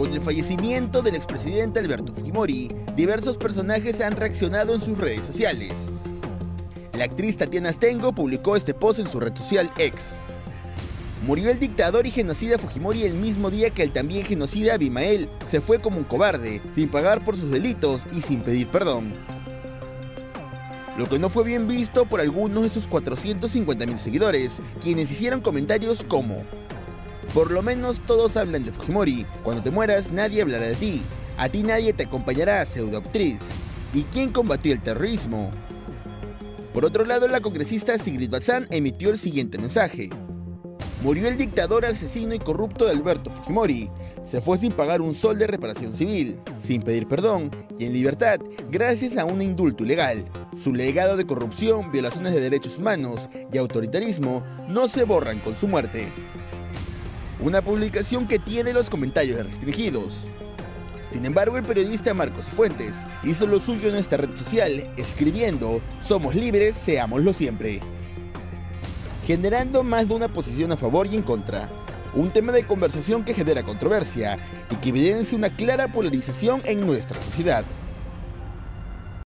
Con el fallecimiento del expresidente Alberto Fujimori, diversos personajes han reaccionado en sus redes sociales. La actriz Tatiana Stengo publicó este post en su red social X. Murió el dictador y genocida Fujimori el mismo día que el también genocida Abimael se fue como un cobarde, sin pagar por sus delitos y sin pedir perdón. Lo que no fue bien visto por algunos de sus 450.000 seguidores, quienes hicieron comentarios como Por lo menos todos hablan de Fujimori, cuando te mueras nadie hablará de ti, a ti nadie te acompañará, pseudoactriz. ¿Y quién combatió el terrorismo? Por otro lado, la congresista Sigrid Bazán emitió el siguiente mensaje. Murió el dictador asesino y corrupto de Alberto Fujimori. Se fue sin pagar un sol de reparación civil, sin pedir perdón y en libertad gracias a un indulto ilegal. Su legado de corrupción, violaciones de derechos humanos y autoritarismo no se borran con su muerte. Una publicación que tiene los comentarios restringidos. Sin embargo, el periodista Marcos Fuentes hizo lo suyo en esta red social, escribiendo, somos libres, seámoslo siempre generando más de una posición a favor y en contra. Un tema de conversación que genera controversia y que evidencia una clara polarización en nuestra sociedad.